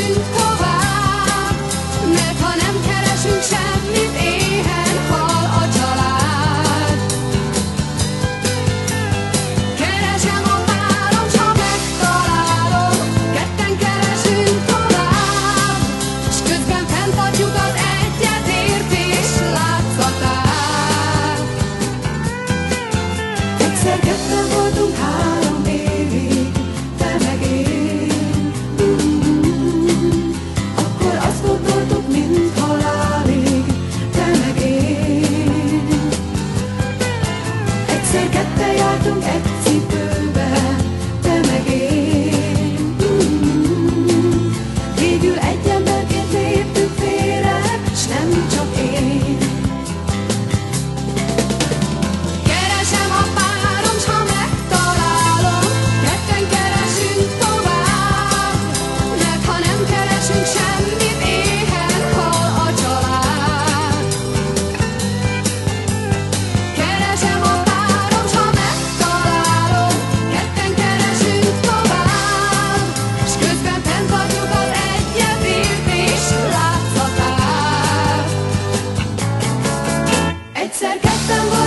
You. тобой.